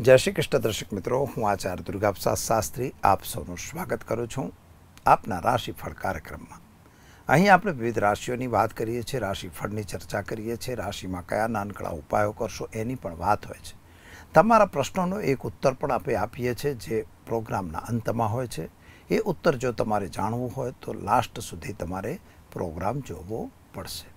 જય શ્રી કૃષ્ણ દર્શક મિત્રો, હું આચાર્ય દુર્ગાપ્રસાદ શાસ્ત્રી, આપ સૌનું સ્વાગત કરું છું આપના રાશિફળ કાર્યક્રમમાં. અહીં આપણે વિવિધ રાશિઓની વાત કરીએ છીએ રાશિફળની ચર્ચા કરીએ છીએ, રાશિમાં કયા નાનકડા ઉપાયો કરશો એની પણ વાત હોય છે. તમારા પ્રશ્નોનો એક ઉત્તર પણ આપણે આપીએ છીએ, જે પ્રોગ્રામના અંતમાં હોય છે. એ ઉત્તર જો તમારે જાણવું હોય, તો લાસ્ટ સુધી તમારે પ્રોગ્રામ જોવો પડશે.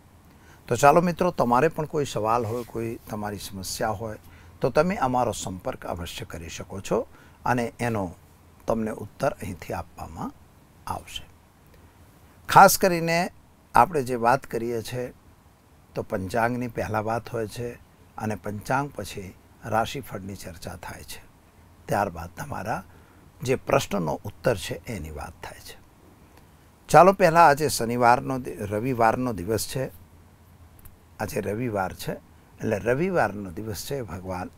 તો ચાલો મિત્રો, તમારે પણ કોઈ સવાલ હોય, કોઈ તમારી સમસ્યા હોય તો તમે અમારો સંપર્ક અવશ્ય કરી શકો છો અને એનો તમને ઉત્તર અહીંથી આપવામાં આવશે. ખાસ કરીને આપણે જે વાત કરીએ છીએ તો પંચાંગની પહેલાં વાત હોય છે અને પંચાંગ પછી રાશિફળની ચર્ચા થાય છે. ત્યારબાદ તમારા જે પ્રશ્નનો ઉત્તર છે એની વાત થાય છે. ચાલો પહેલાં આજે શનિવારનો રવિવારનો દિવસ છે. આજે રવિવાર છે. એટલે રવિવારનો દિવસ છે, ભગવાન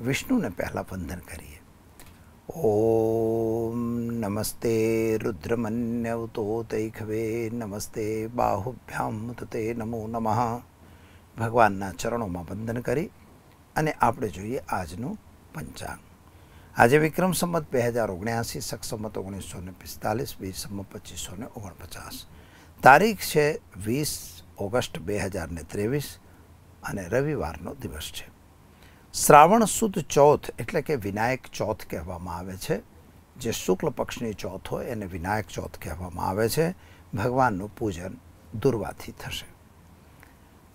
વિષ્ણુને પહેલાં વંદન કરીએ. ઓમ નમસ્તે રુદ્રમન્યવતો તૈખવે નમસ્તે બાહુભ્યામ તે નમો નમઃ. ભગવાનના ચરણોમાં વંદન કરી અને આપણે જોઈએ આજનું પંચાંગ. આજે વિક્રમ સંમત બે હજાર ઓગણ્યાસી સક્ષમત ઓગણીસો ને પિસ્તાલીસ વીસ સંમત પચીસો ને ઓગણપચાસ. તારીખ છે વીસ ઓગસ્ટ બે હજાર ને ત્રેવીસ. અને રવિવારનો દિવસ છે. શ્રાવણ સુદ ચોથ એટલે કે વિનાયક ચોથ કહેવામાં આવે છે. જે શુક્લ પક્ષની ચોથ હોય એને વિનાયક ચોથ કહેવામાં આવે છે. ભગવાનનું પૂજન દુર્વાથી થશે.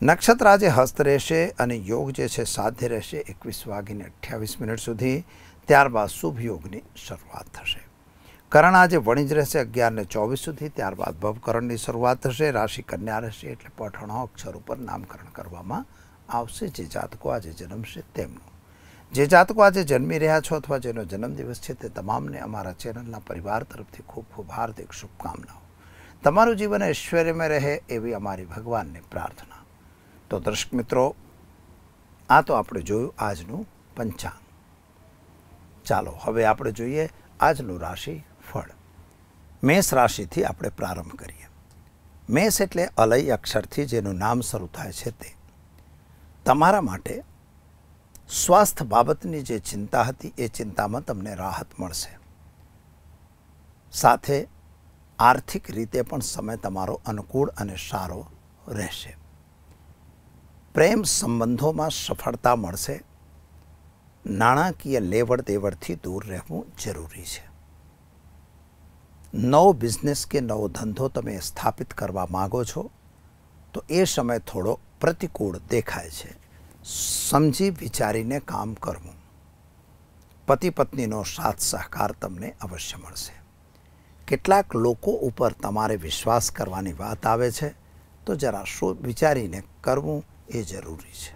નક્ષત્ર આજે હસ્ત રહેશે અને યોગ જે છે સાધ્ય રહેશે એકવીસ વાગીને અઠ્યાવીસ મિનિટ સુધી. ત્યારબાદ શુભ યોગની શરૂઆત થશે. કરણ આજે વણિજ રહેશે અગિયારને ચોવીસ સુધી. ત્યારબાદ ભવકરણની શરૂઆત થશે. રાશિ કન્યા રહેશે એટલે પઠણો અક્ષર ઉપર નામકરણ કરવામાં આવશે, જે જાતકો આજે જન્મશે તેમનું. જે જાતકો આજે જન્મી રહ્યા છો અથવા જેનો જન્મદિવસ છે તે તમામને અમારા ચેનલના પરિવાર તરફથી ખૂબ ખૂબ હાર્દિક શુભકામનાઓ. તમારું જીવન ઐશ્વર્યમાં રહે એવી અમારી ભગવાનને પ્રાર્થના. તો દર્શક મિત્રો, આ તો આપણે જોયું આજનું પંચાંગ. ચાલો, હવે આપણે જોઈએ આજનું રાશિ ફળ. મેષ રાશિથી આપણે પ્રારંભ કરીએ. મેષ એટલે અલય અક્ષરથી જેનું નામ શરૂ થાય છે તે. તમારા માટે સ્વાસ્થ્ય બાબતની જે ચિંતા હતી, એ ચિંતામાં તમને રાહત મળશે. સાથે આર્થિક રીતે પણ સમય તમારો અનુકૂળ અને સારો રહેશે. પ્રેમ સંબંધોમાં સફળતા મળશે. નાણાકીય લેવડ દેવડથી દૂર રહેવું જરૂરી છે. નવો બિઝનેસ કે નવો ધંધો તમે સ્થાપિત કરવા માગો છો, તો એ સમય થોડો પ્રતિકૂળ દેખાય છે. સમજી વિચારીને કામ કરવું. પતિ પત્નીનો સાથ સહકાર તમને અવશ્ય મળશે. કેટલાક લોકો ઉપર તમારે વિશ્વાસ કરવાની વાત આવે છે, તો જરા શું વિચારીને કરવું એ જરૂરી છે.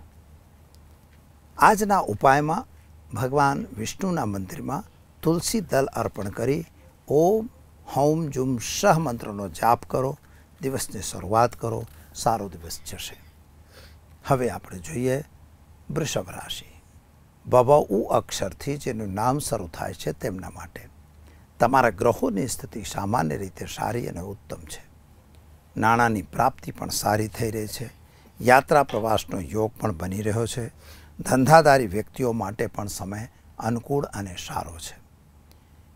આજના ઉપાયમાં ભગવાન વિષ્ણુના મંદિરમાં તુલસી દલ અર્પણ કરી ઓમ, હોમ, જુમ, શહ મંત્રનો જાપ કરો. દિવસની શરૂઆત કરો. સારો દિવસ જશે. હવે આપણે જોઈએ વૃષભ રાશિ. બબ ઉ અક્ષરથી જેનું નામ શરૂ થાય છે તેમના માટે. તમારા ગ્રહોની સ્થિતિ સામાન્ય રીતે સારી અને ઉત્તમ છે. નાણાંની પ્રાપ્તિ પણ સારી થઈ રહી છે. યાત્રા પ્રવાસનો યોગ પણ બની રહ્યો છે. ધંધાદારી વ્યક્તિઓ માટે પણ સમય અનુકૂળ અને સારો છે.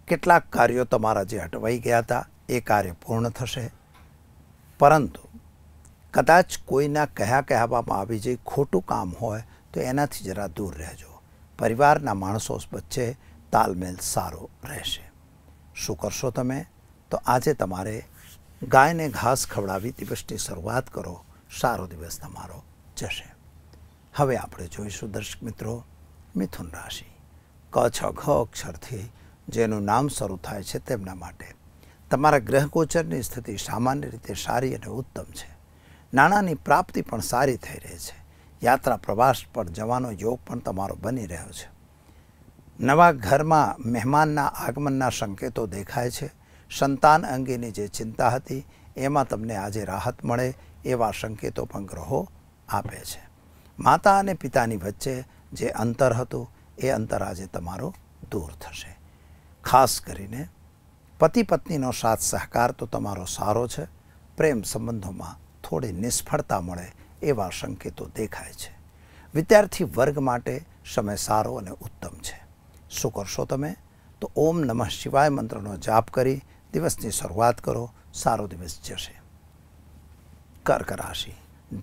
કેટલાક કાર્યો તમારા જે અટવાઈ ગયા હતા એ કાર્ય પૂર્ણ થશે. પરંતુ કદાચ કોઈના કહ્યા કહેવામાં આવી જે ખોટું કામ હોય તો એનાથી જરા દૂર રહેજો. પરિવારના માણસો વચ્ચે તાલમેલ સારો રહેશે. શું કરશો તમે? તો આજે તમારે ગાયને ઘાસ ખવડાવી દિવસની શરૂઆત કરો. સારો દિવસ તમારો જશે. હવે આપણે જોઈશું દર્શક મિત્રો, મિથુન રાશિ. ક, છ, ઘ અક્ષરથી જેનું નામ શરૂ થાય છે તેમના માટે. તમારા ગ્રહગોચરની સ્થિતિ સામાન્ય રીતે સારી અને ઉત્તમ છે. નાણાંની પ્રાપ્તિ પણ સારી થઈ રહી છે. યાત્રા પ્રવાસ પર જવાનો યોગ પણ તમારો બની રહ્યો છે. નવા ઘરમાં મહેમાનના આગમનના સંકેતો દેખાય છે. સંતાન અંગેની જે ચિંતા હતી, એમાં તમને આજે રાહત મળે એવા સંકેતો પણ ગ્રહો આપે છે. માતા અને પિતાની વચ્ચે જે અંતર હતું, એ અંતર આજે તમારો દૂર થશે. ખાસ કરીને પતિ પત્નીનો સાથ સહકાર તો તમારો સારો છે. પ્રેમ સંબંધોમાં થોડી નિષ્ફળતા મળે એવા સંકેતો દેખાય છે. વિદ્યાર્થી વર્ગ માટે સમય સારો અને ઉત્તમ છે. શું કરશો તમે? તો ઓમ નમઃ શિવાય મંત્રનો જાપ કરી દિવસની શરૂઆત કરો. સારો દિવસ જશે. કર્ક રાશિ.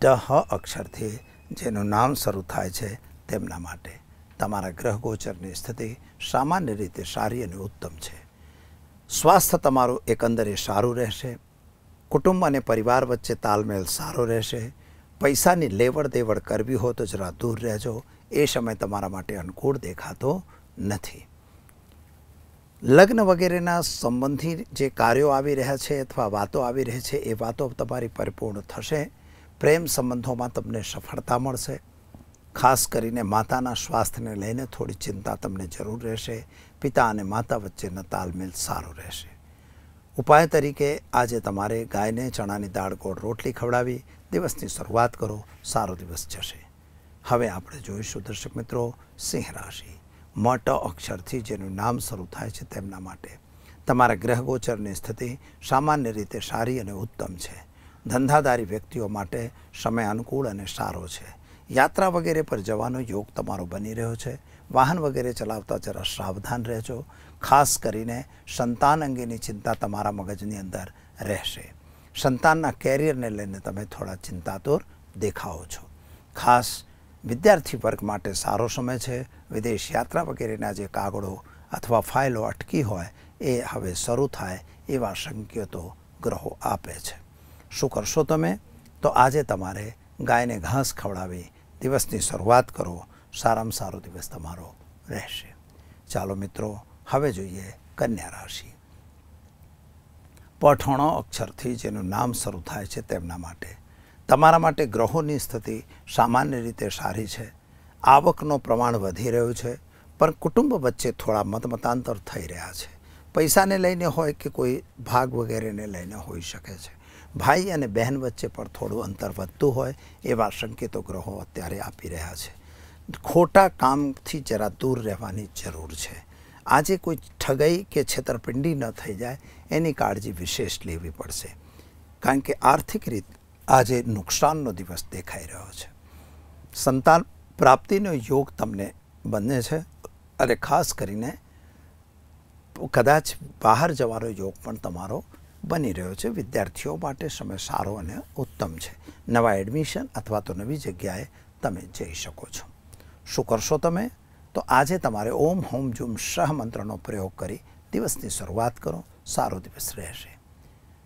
ડહ અક્ષરથી જેનું નામ શરૂ થાય છે તેમના માટે. તમારા ગ્રહ ગોચરની સ્થિતિ સામાન્ય રીતે સારી અને ઉત્તમ છે. સ્વાસ્થ્ય તમારું એકંદરે સારું રહેશે. કુટુંબ અને પરિવાર વચ્ચે તાલમેલ સારો રહેશે. પૈસાની લેવડ દેવડ કરવી હોય તો જરા દૂર રહેજો. એ સમય તમારા માટે અનુકૂળ દેખાતો નથી. લગ્ન વગેરેના સંબંધી જે કાર્યો આવી રહ્યા છે અથવા વાતો આવી રહી છે, એ વાતો તમારી પરિપૂર્ણ થશે. પ્રેમ સંબંધોમાં તમને સફળતા મળશે. ખાસ કરીને માતાના સ્વાસ્થ્યને લઈને થોડી ચિંતા તમને જરૂર રહેશે. પિતા અને માતા વચ્ચેનો તાલમેલ સારો રહેશે. ઉપાય તરીકે આજે તમારે ગાયને, ચણાની દાળ ગોળ રોટલી ખવડાવી દિવસની શરૂઆત કરો. સારો દિવસ જશે. હવે આપણે જોઈશું દર્શક મિત્રો સિંહ રાશિ. મટ અક્ષરથી જેનું નામ શરૂ થાય છે તેમના માટે. તમારા ગ્રહ ગોચરની સ્થિતિ સામાન્ય રીતે સારી અને ઉત્તમ છે. ધંધાદારી વ્યક્તિઓ માટે સમય અનુકૂળ અને સારો છે. યાત્રા વગેરે પર જવાનો યોગ તમારો બની રહ્યો છે. વાહન વગેરે ચલાવતા જરા સાવધાન રહેજો. ખાસ કરીને સંતાન અંગેની ચિંતા તમારા મગજની અંદર રહેશે. સંતાનના કેરિયરને લઈને તમે થોડા ચિંતાતુર દેખાઓ છો. ખાસ વિદ્યાર્થી વર્ગ માટે સારો સમય છે. વિદેશ યાત્રા વગેરેના જે કાગળો અથવા ફાઇલો અટકી હોય, એ હવે શરૂ થાય એવા સંકેતો ગ્રહો આપે છે. શું કરશો તમે? તો આજે તમારે ગાયને ઘાસ ખવડાવી દિવસની શરૂઆત કરો. સારામાં સારો દિવસ તમારો રહેશે. ચાલો મિત્રો, હવે જોઈએ કન્યા રાશિ. પઠોણો અક્ષરથી જેનું નામ શરૂ થાય છે તેમના માટે. તમારા માટે ગ્રહોની સ્થિતિ સામાન્ય રીતે સારી છે. આવકનો પ્રમાણ વધી રહ્યું છે, પણ કુટુંબ વચ્ચે થોડા મતમતાંતર થઈ રહ્યા છે. પૈસાને લઈને હોય કે કોઈ ભાગ વગેરેને લઈને હોઈ શકે છે. ભાઈ અને બહેન વચ્ચે પણ થોડું અંતર વધતું હોય એવા સંકેતો ગ્રહો અત્યારે આપી રહ્યા છે. ખોટા કામથી જરા દૂર રહેવાની જરૂર છે. આજે કોઈ ઠગાઈ કે છેતરપિંડી ન થઈ જાય, એની કાળજી વિશેષ લેવી પડશે. કારણ કે આર્થિક રીત આજે નુકસાનનો દિવસ દેખાઈ રહ્યો છે. સંતાન પ્રાપ્તિનો યોગ તમને બને છે અને ખાસ કરીને કદાચ બહાર જવાનો યોગ પણ તમારો બની રહ્યો છે. વિદ્યાર્થીઓ માટે સમય સારો અને ઉત્તમ છે. નવા એડમિશન અથવા તો નવી જગ્યાએ તમે જઈ શકો છો. શું કરશો તમે? તો આજે તમારે ઓમ હોમ જુમ શહ મંત્રનો પ્રયોગ કરી દિવસની શરૂઆત કરો. સારો દિવસ રહેશે.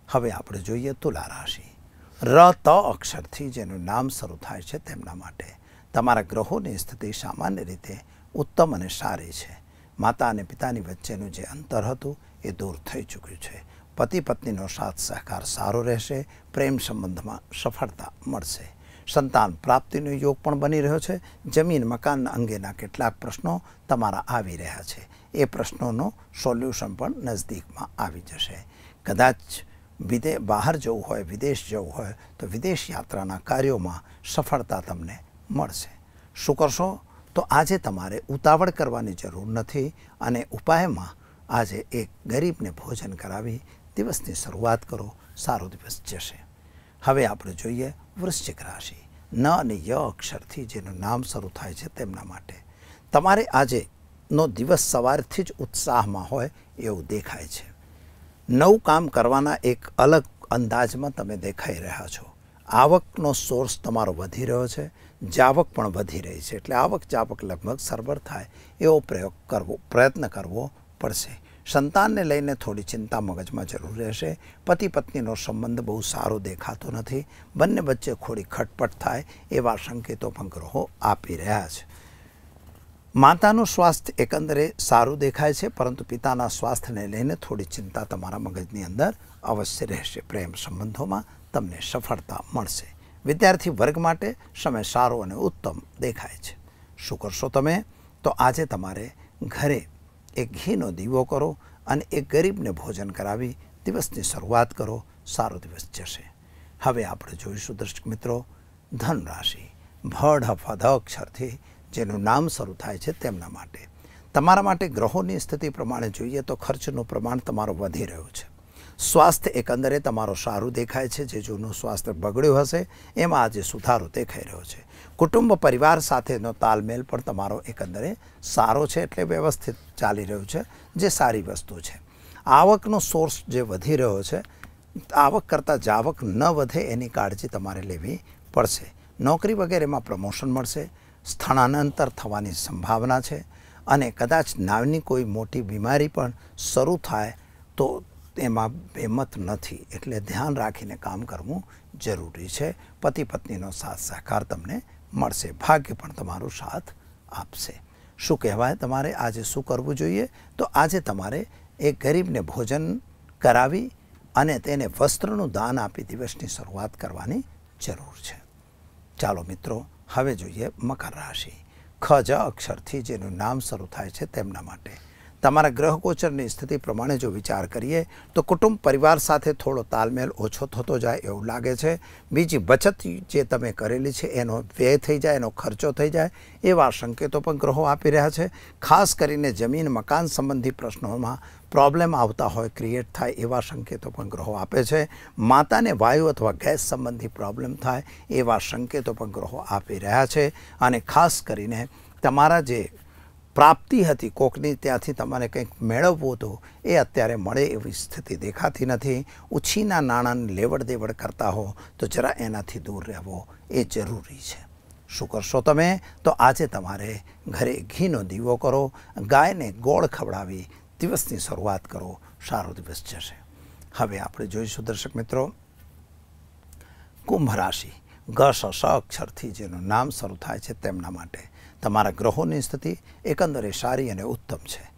હવે આપણે જોઈએ તુલા રાશિ. ર ત અક્ષરથી જેનું નામ શરૂ થાય છે તેમના માટે. તમારા ગ્રહોની સ્થિતિ સામાન્ય રીતે ઉત્તમ અને સારી છે. માતા અને પિતાની વચ્ચેનું જે અંતર હતું એ દૂર થઈ ચૂક્યું છે. પતિ પત્નીનો સાથ સહકાર સારો રહેશે. પ્રેમ સંબંધમાં સફળતા મળશે. સંતાન પ્રાપ્તિનો યોગ પણ બની રહ્યો છે. જમીન મકાન અંગેના કેટલાક પ્રશ્નો તમારા આવી રહ્યા છે. એ પ્રશ્નોનો સોલ્યુશન પણ નજદીકમાં આવી જશે. કદાચ વિદે, બહાર જવું હોય, વિદેશ જવું હોય, તો વિદેશ યાત્રાના કાર્યોમાં સફળતા તમને મળશે. શું કરશો? તો આજે તમારે ઉતાવળ કરવાની જરૂર નથી અને ઉપાયમાં આજે એક ગરીબને ભોજન કરાવી દિવસની શરૂઆત કરો. સારો દિવસ જશે. હવે આપણે જોઈએ વૃશ્ચિક રાશિ. ન અને ય અક્ષરથી જેનું નામ શરૂ થાય છે તેમના માટે. તમારે આજે નો દિવસ સવારથી જ ઉત્સાહમાં હોય એવું દેખાય છે. નવું કામ કરવાના એક અલગ અંદાજમાં તમે દેખાઈ રહ્યા છો. આવકનો સોર્સ તમારો વધી રહ્યો છે, જાવક પણ વધી રહી છે. એટલે આવક જાવક લગભગ સરભર થાય એવો પ્રયોગ કરવો, પ્રયત્ન કરવો પડશે. સંતાનને લઈને થોડી ચિંતા મગજમાં જરૂર રહેશે. પતિ પત્નીનો સંબંધ બહુ સારો દેખાતો નથી. બંને વચ્ચે થોડી ખટપટ થાય એવા સંકેતો પણ ગ્રહો આપી રહ્યા છે. માતાનું સ્વાસ્થ્ય એકંદરે સારું દેખાય છે, પરંતુ પિતાના સ્વાસ્થ્યને લઈને થોડી ચિંતા તમારા મગજની અંદર અવશ્ય રહેશે. પ્રેમ સંબંધોમાં તમને સફળતા મળશે. વિદ્યાર્થી વર્ગ માટે સમય સારો અને ઉત્તમ દેખાય છે. શું કરશો તમે? તો આજે તમારે ઘરે એક ઘીનો દીવો કરો અને એક ગરીબને ભોજન કરાવી દિવસની શરૂઆત કરો, સારો દિવસ જશે. હવે આપણે જોઈશું દર્શક મિત્રો ધન રાશિ ભડ અક્ષરથી જેનું નામ શરૂ થાય છે તેમના માટે. તમારા માટે ગ્રહોની સ્થિતિ પ્રમાણે જોઈએ તો ખર્ચનું પ્રમાણ તમારું વધી રહ્યું છે. સ્વાસ્થ્ય એકંદરે તમારું સારું દેખાય છે, જે જૂનું સ્વાસ્થ્ય બગડ્યું હશે, એમાં આજે સુધારો દેખાઈ રહ્યો છે. કુટુંબ પરિવાર સાથેનો તાલમેલ પણ તમારો એકંદરે સારો છે એટલે વ્યવસ્થિત ચાલી રહ્યું છે, જે સારી વસ્તુ છે. આવકનો સોર્સ જે વધી રહ્યો છે, આવક કરતાં જાવક ન વધે એની કાળજી તમારે લેવી પડશે. નોકરી વગેરેમાં પ્રમોશન મળશે, સ્થળાંતર થવાની સંભાવના છે અને કદાચ નાની કોઈ મોટી બીમારી પણ શરૂ થાય તો એમાં બેમત નથી. એટલે ધ્યાન રાખીને કામ કરવું જરૂરી છે. પતિ પત્નીનો સાથ સહકાર તમને મળશે. ભાગ્ય પણ તમારો સાથ આપશે. શું કહેવાય? તમારે આજે શું કરવું જોઈએ? તો આજે તમારે એ ગરીબને ભોજન કરાવી અને તેને વસ્ત્રનું દાન આપી દિવસની શરૂઆત કરવાની જરૂર છે. ચાલો મિત્રો, હવે જોઈએ મકર રાશિ. ખ જ અક્ષરથી જેનું નામ શરૂ થાય છે તેમના માટે. તમારા ગ્રહ ગોચરની સ્થિતિ પ્રમાણે જો વિચાર કરીએ, તો કુટુંબ પરિવાર સાથે થોડો તાલમેલ ઓછો થતો જાય એવું લાગે છે. બીજી બચત જે તમે કરેલી છે, એનો વ્યય થઈ જાય, એનો ખર્ચો થઈ જાય, એવા સંકેતો પણ ગ્રહો આપી રહ્યા છે. ખાસ કરીને જમીન, મકાન સંબંધી પ્રશ્નોમાં પ્રોબ્લેમ આવતા હોય ક્રિએટ થાય એવા સંકેતો પણ ગ્રહો આપે છે. માતાને વાયુ અથવા ગેસ સંબંધી પ્રોબ્લેમ થાય એવા સંકેતો પણ ગ્રહો આપી રહ્યા છે. અને ખાસ કરીને તમારા જે પ્રાપ્તિ હતી. કોકની ત્યાંથી તમારે કંઈક મેળવવું હતું, એ અત્યારે મળે એવી સ્થિતિ દેખાતી નથી. ઉછીના નાણાંની લેવડ દેવડ કરતા હો, તો જરા એનાથી દૂર રહેવો એ જરૂરી છે. શું કરશો તમે? તો આજે તમારે ઘરે ઘીનો દીવો કરો, ગાયને ગોળ ખવડાવી દિવસની શરૂઆત કરો. સારો દિવસ જશે. હવે આપણે જોઈશું દર્શક મિત્રો. કુંભ રાશિ ગ સ અક્ષરથી જેનું નામ શરૂ થાય છે તેમના માટે. તમારા ગ્રહોની સ્થિતિ એકંદરે સારી અને ઉત્તમ છે.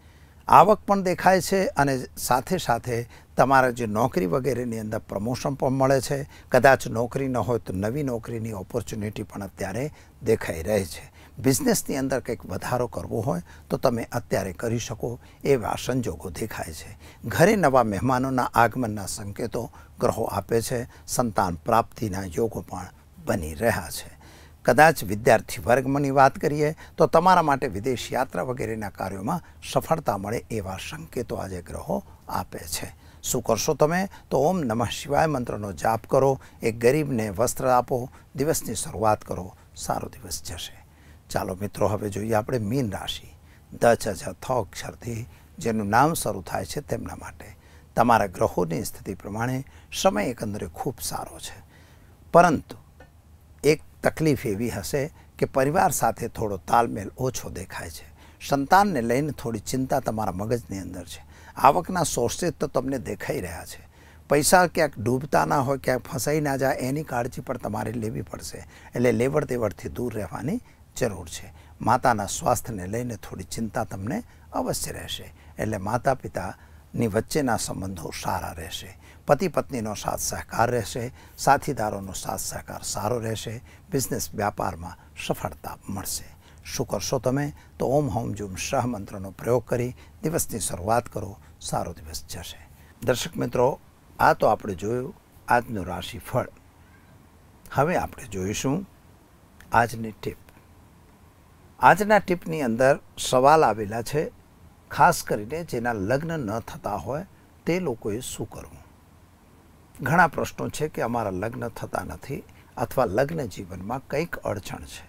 આવક પણ દેખાય છે અને સાથે સાથે તમારા જે નોકરી વગેરેની અંદર પ્રમોશન પણ મળે છે. કદાચ નોકરી ન હોય તો નવી નોકરીની ઓપોર્ચ્યુનિટી પણ અત્યારે દેખાઈ રહી છે. બિઝનેસની અંદર કંઈક વધારો કરવો હોય તો તમે અત્યારે કરી શકો એવા સંજોગો દેખાય છે. ઘરે નવા મહેમાનોના આગમનના સંકેતો ગ્રહો આપે છે. સંતાન પ્રાપ્તિના યોગો પણ બની રહ્યા છે. કદાચ વિદ્યાર્થી વર્ગની વાત કરીએ, તો તમારા માટે વિદેશ યાત્રા વગેરેના કાર્યોમાં સફળતા મળે એવા સંકેતો આજે ગ્રહો આપે છે. શું કરશો તમે? તો ઓમ નમઃ શિવાય મંત્રનો જાપ કરો, એક ગરીબને વસ્ત્ર આપો, દિવસની શરૂઆત કરો, સારો દિવસ જશે. ચાલો મિત્રો, હવે જોઈએ આપણે મીન રાશિ. દચ અજ થ અક્ષરથી જેનું નામ શરૂ થાય છે તેમના માટે. તમારા ગ્રહોની સ્થિતિ પ્રમાણે સમય એકંદરે ખૂબ સારો છે. પરંતુ એક તકલીફ એવી હશે કે પરિવાર સાથે થોડો તાલમેલ ઓછો દેખાય છે. સંતાનને લઈને થોડી ચિંતા તમારા મગજની અંદર છે. આવકના સોર્સેસ તો તમને દેખાઈ રહ્યા છે. પૈસા ક્યાંક ડૂબતા ના હોય, ક્યાંક ફસાઈ ના જાય, એની કાળજી પણ તમારે લેવી પડશે. એટલે લેવડ દેવડથી દૂર રહેવાની જરૂર છે. માતાના સ્વાસ્થ્યને લઈને થોડી ચિંતા તમને અવશ્ય રહેશે. એટલે માતા પિતાની વચ્ચેના સંબંધો સારા રહેશે. પતિ પત્નીનો સાથ સહકાર રહેશે, સાથીદારોનો સાથ સહકાર સારો રહેશે, બિઝનેસ વ્યાપારમાં સફળતા મળશે. શું કરશો તમે? તો ઓમ હોમ જુમ શાહ મંત્રનો પ્રયોગ કરી દિવસની શરૂઆત કરો. સારો દિવસ જશે. દર્શક મિત્રો, આ તો આપણે જોયું આજનું રાશિફળ. હવે આપણે જોઈશું આજની ટીપ. આજના ટીપની અંદર સવાલ આવેલા છે, ખાસ કરીને જેના લગ્ન ન થતા હોય તે લોકોએ શું કરવું? ઘણા પ્રશ્નો છે કે અમારા લગ્ન થતા નથી અથવા લગ્ન જીવનમાં કંઈક અડચણ છે.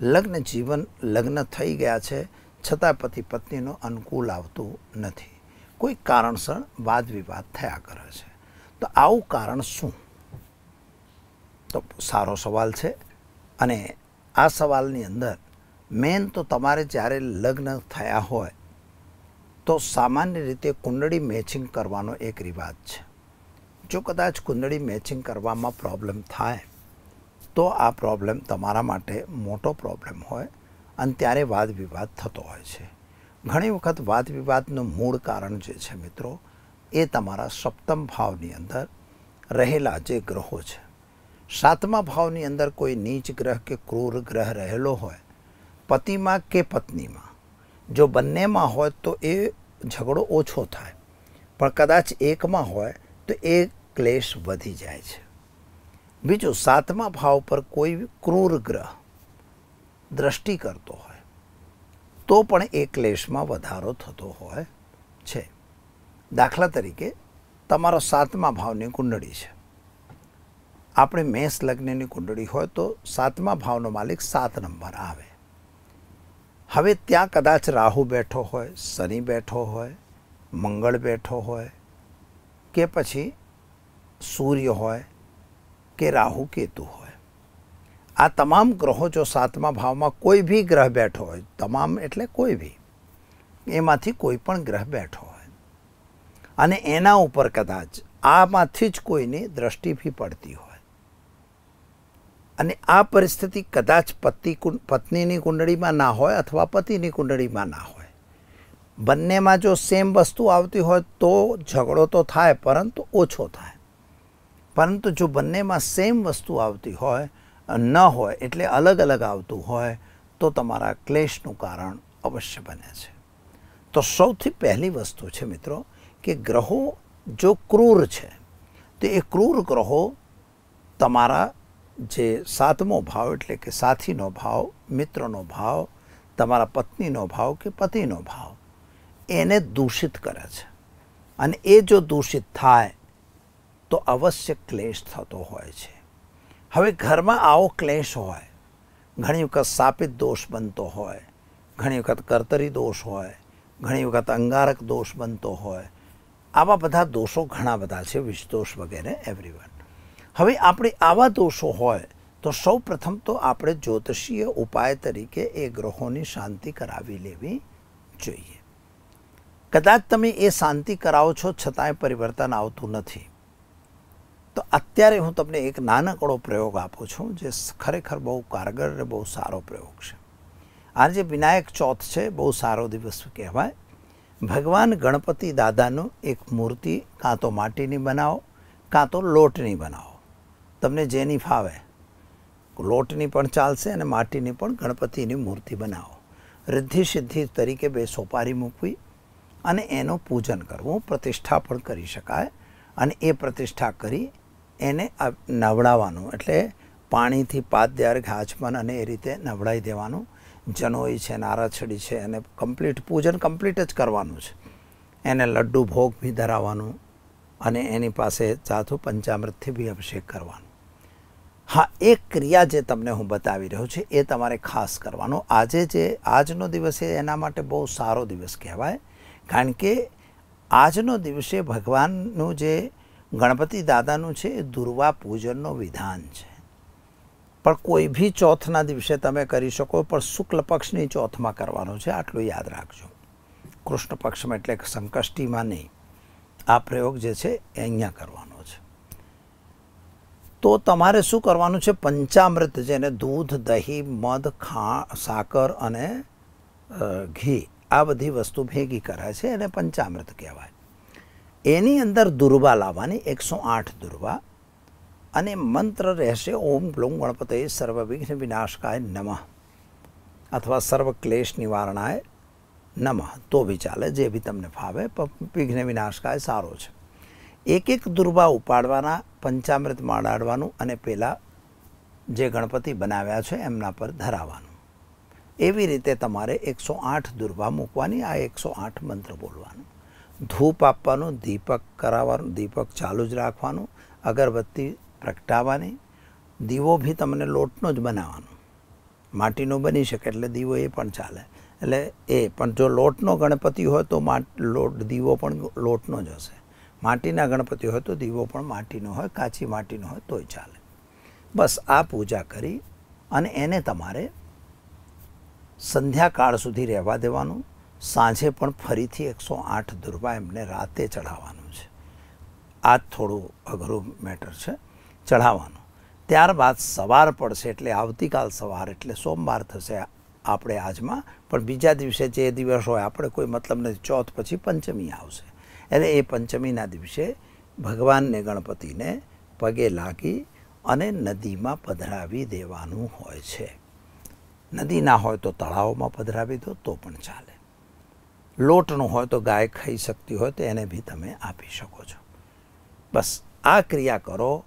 લગ્ન જીવન લગ્ન થઈ ગયા છે છતાં પતિ પત્નીનો અનુકૂળ આવતું નથી. કોઈ કારણસર વાદ વિવાદ થયા કરે છે. તો આવું કારણ શું? તો સારો સવાલ છે અને આ સવાલની અંદર મેન તો તમારે જ્યારે લગ્ન થયા હોય તો સામાન્ય રીતે કુંડળી મેચિંગ કરવાનો એક રિવાજ છે. જો કદાચ કુંડળી મેચિંગ કરવામાં પ્રોબ્લેમ થાય, તો આ પ્રોબ્લેમ તમારા માટે મોટો પ્રોબ્લેમ હોય અને ત્યારે વાદ વિવાદ થતો હોય છે. ઘણી વખત વાદ વિવાદનું મૂળ કારણ જે છે મિત્રો, એ તમારા સપ્તમ ભાવની અંદર રહેલા જે ગ્રહો છે. સાતમા ભાવની અંદર કોઈ નીચ ગ્રહ કે ક્રૂર ગ્રહ રહેલો હોય, પતિમાં કે પત્નીમાં, જો બંનેમાં હોય તો એ ઝઘડો ઓછો થાય. પણ કદાચ એકમાં હોય તો એ ક્લેશ વધી જાય છે. બીજું, સાતમા ભાવ પર કોઈ ક્રૂર ગ્રહ દ્રષ્ટિ કરતો હોય, તો પણ એ ક્લેશમાં વધારો થતો હોય છે. દાખલા તરીકે, તમારો સાતમા ભાવની કુંડળી છે. આપણે મેષ લગ્નની કુંડળી હોય તો સાતમા ભાવનો માલિક સાત નંબર આવે. હવે ત્યાં કદાચ રાહુ બેઠો હોય, શનિ બેઠો હોય, મંગળ બેઠો હોય કે પછી સૂર્ય હોય કે રાહુ કેતુ હોય. આ તમામ ગ્રહો જો સાતમા ભાવમાં કોઈ બી ગ્રહ બેઠો હોય, તમામ એટલે કોઈ બી એમાંથી કોઈ પણ ગ્રહ બેઠો હોય. અને એના ઉપર કદાચ આમાંથી જ કોઈની દ્રષ્ટિ બી પડતી હોય. અને આ પરિસ્થિતિ કદાચ પતિ પત્નીની કુંડળીમાં ના હોય અથવા પતિની કુંડળીમાં ના હોય. બંનેમાં જો સેમ વસ્તુ આવતી હોય તો ઝઘડો તો થાય, પરંતુ ઓછો થાય. પરંતુ જો બંનેમાં સેમ વસ્તુ આવતી હોય, ન હોય, એટલે અલગ અલગ આવતું હોય, તો તમારા ક્લેશનું કારણ અવશ્ય બને છે. તો સૌથી પહેલી વસ્તુ છે મિત્રો, કે ગ્રહો જો ક્રૂર છે, તો એ ક્રૂર ગ્રહો તમારા જે સાતમો ભાવ એટલે કે સાથીનો ભાવ, મિત્રનો ભાવ, તમારા પત્નીનો ભાવ કે પતિનો ભાવ, એને દૂષિત કરે છે. અને એ જો દૂષિત થાય તો અવશ્ય ક્લેશ થતો હોય છે. હવે ઘરમાં આવો ક્લેશ હોય, ઘણી વખત સાપિત દોષ બનતો હોય, ઘણી વખત કર્તરી દોષ હોય, ઘણી વખત અંગારક દોષ બનતો હોય, આવા બધા દોષો ઘણા બધા છે, વિષદોષ વગેરે એવરીવન હવે આપણે આવા દોષો હોય, તો સૌ પ્રથમ તો આપણે જ્યોતિષીય ઉપાય તરીકે એ ગ્રહોની શાંતિ કરાવી લેવી જોઈએ. કદાચ તમે એ શાંતિ કરાવો છો, છતાંય પરિવર્તન આવતું નથી. તો અત્યારે હું તમને એક નાનકડો પ્રયોગ આપું છું, જે ખરેખર બહુ કારગર અને બહુ સારો પ્રયોગ છે. આજે વિનાયક ચોથ છે, બહુ સારો દિવસ કહેવાય. ભગવાન ગણપતિ દાદાનું એક મૂર્તિ કાં તો માટીની બનાવો, કાં તો લોટની બનાવો. તમને જેની ફાવે. લોટની પણ ચાલશે અને માટીની પણ ગણપતિની મૂર્તિ બનાવો. રિદ્ધિ સિદ્ધિ તરીકે બે સોપારી મૂકવી અને એનું પૂજન કરવું. પ્રતિષ્ઠા પણ કરી શકાય અને એ પ્રતિષ્ઠા કરી એને નવડાવવાનું. એટલે પાણીથી પાદ્યાર ઘાચમન અને એ રીતે નવડાવી દેવાનું. જનોઈ છે, નારાછડી છે અને કમ્પ્લીટ પૂજન કમ્પ્લીટ જ કરવાનું છે. એને લડ્ડુ ભોગ બી ધરાવવાનું અને એની પાસે ચાથું પંચામૃતથી બી અભિષેક કરવાનો. હા, એક ક્રિયા જે તમને હું બતાવી રહ્યો છું, એ તમારે ખાસ કરવાનો. આજે જે આજનો દિવસ એ એના માટે બહુ સારો દિવસ કહેવાય. કારણ કે આજનો દિવસે ભગવાનનું જે ગણપતિ દાદાનું છે, એ દુર્વા પૂજનનો વિધાન છે. પણ કોઈ બી ચોથના દિવસે તમે કરી શકો, પણ શુક્લ પક્ષની ચોથમાં કરવાનો છે, આટલું યાદ રાખજો. કૃષ્ણ પક્ષમાં એટલે સંકષ્ટીમાં નહીં. આ પ્રયોગ જે છે, એ અહીંયા કરવાનો છે. તો તમારે શું કરવાનું છે, પંચામૃત જેને દૂધ, દહીં, મધ ખા સાકર અને ઘી આ બધી વસ્તુ ભેગી કરાય છે, એને પંચામૃત કહેવાય. એની અંદર દુર્વા લાવવાની એકસો આઠ દુર્વા અને મંત્ર રહેશે ઓમ ગ્લોમ ગણપતે સર્વ વિઘ્ન વિનાશકાય નમઃ અથવા સર્વ ક્લેશ નિવારણાય નમઃ. તો બી ચાલે, જે બી તમને ફાવે વિઘ્ન વિનાશકાય સારો છે. એક એક દુર્વા ઉપાડવાના, પંચામૃત માડાડવાનું અને પેલા જે ગણપતિ બનાવ્યા છે એમના પર ધરાવવાનું. એવી રીતે તમારે એકસો આઠ દુર્વા મૂકવાની, આ એકસો આઠ મંત્ર બોલવાનું. ધૂપ આપવાનું, દીપક કરાવવાનું, દીપક ચાલુ જ રાખવાનું, અગરબત્તી પ્રગટાવવાની, દીવો બી તમને લોટનો જ બનાવવાનો. માટીનો બની શકે એટલે દીવો એ પણ ચાલે. એટલે એ, પણ જો લોટનો ગણપતિ હોય તો લોટ, દીવો પણ લોટનો જ હશે. માટીના ગણપતિ હોય તો દીવો પણ માટીનો હોય, કાચી માટીનો હોય તોય ચાલે. બસ આ પૂજા કરી અને એને તમારે સંધ્યાકાળ સુધી રહેવા દેવાનું. સાંજે પણ ફરીથી એકસો આઠ દુર્વા એમને રાતે ચઢાવવાનું છે. આ થોડું અઘરું મેટર છે, ચઢાવવાનું. ત્યારબાદ સવાર પડશે એટલે આવતીકાલ સવાર, એટલે સોમવાર થશે આપણે આજમાં. પણ બીજા દિવસે જે દિવસ હોય, આપણે કોઈ મતલબ નથી, ચોથ પછી પંચમી આવશે. એટલે એ પંચમીના દિવસે ભગવાનને ગણપતિને પગે લાગી અને નદીમાં પધરાવી દેવાનું હોય છે. નદી ના હોય તો તળાવમાં પધરાવી દો, તો પણ ચાલે. લોટનું હોય તો ગાય ખાઈ શકતી હોય તો એને બી તમે આપી શકો છો. બસ આ ક્રિયા કરો.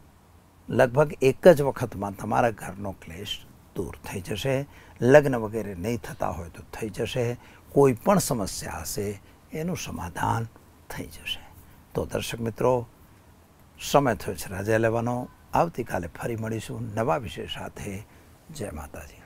લગભગ એક જ વખતમાં તમારા ઘરનો ક્લેશ દૂર થઈ જશે. લગ્ન વગેરે નહીં થતા હોય તો થઈ જશે. કોઈ પણ સમસ્યા હશે એનું સમાધાન થઈ જશે. તો દર્શક મિત્રો, સમય થયો છે રાજા લેવાનો. આવતીકાલે ફરી મળીશું નવા વિષય સાથે. જય માતાજી.